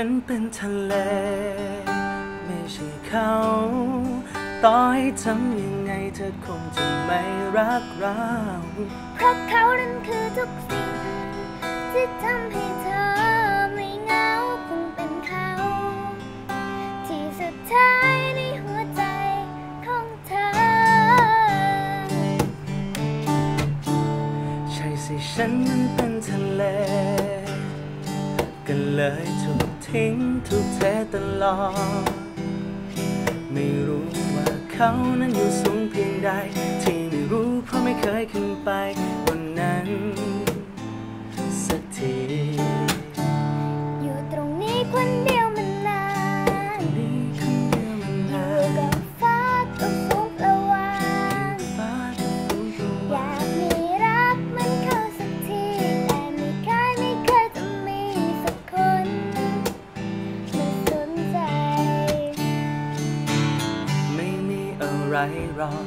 ฉันเป็นทะเล ไม่ใช่เขา ต่อให้ทำยังไงเธอคงจะไม่รักเราเพราะเขานั้นคือทุกสิ่ง ที่ทำให้เธอไม่เหงาคงเป็นเขา ที่สุดท้ายในหัวใจของเธอ ใช่สิฉันนั้นเป็นทะเล ก็เลยถูกทิ้งถูกเทตลอด ไม่รู้ว่าเขานั้นอยู่สูงเพียงใด ที่ไม่รู้เพราะไม่เคยขึ้นไปบนนั้น ไรหรอก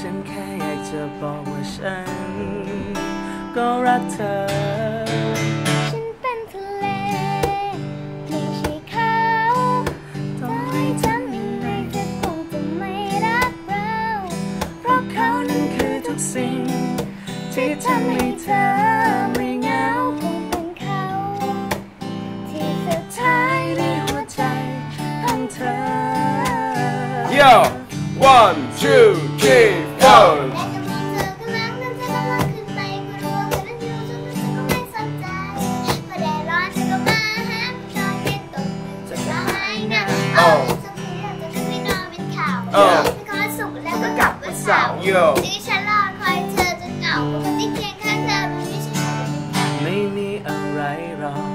ฉันแค่อยากจะบอกว่าฉัน ก็รักเธอฉันเป็นทะเลไม่ใช่เขาตอต่งอให้ให้ททำยังไงเธอคงจะไม่รักเราเพราะเขานั้นคือทุกสิ่งที่ทำให้เธอไม่เหงาคงเป็นเขา ที่สุดท้ายในหัวใจของเธอ Yo one two three four และจะมีเธอกำลังนั้นเธอกำลังขึ้นไปก็รู้ว่าเธอคอยู่ส่วนนั้นเธอก็ไม่สนใจพอแดดร้อนเธอก็มาหาผู้ชายเย็นตกจนร้ายหนะโอ้ยสักทีเราจะขึ้นไปนอนเป็นข่าวไปขอสุขแล้วก็กลับวันเสาร์ Yo ที่ฉันรอคอยเธอจนเหงาปกติเคียงข้างเธอไม่ใช่ไม่มีอะไรหรอก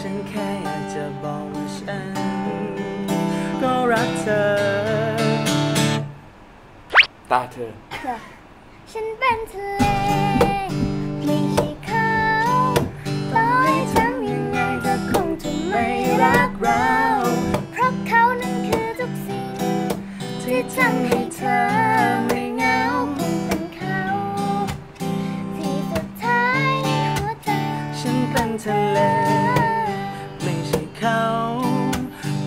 ฉันแค่อยากจะบอกว่าฉันก็รักเธอ ตาเธอ ฉันเป็นทะเลไม่ใช่เขาต่อให้ทำยังไงเธอคงจะไม่รักเรา เพราะเขานั้นคือทุกสิ่ง ที่ทำให้เธอไม่เหงาคงเป็นเขาที่สุดท้ายในหัวใจ ฉันเป็นทะเลไม่ใช่เขา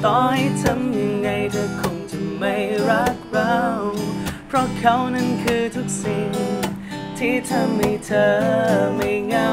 ต่อให้ทำยังไงเธอคงจะไม่รักเรา เพราะเขานั้นคือทุกสิ่ง ที่ทำให้เธอไม่เหงา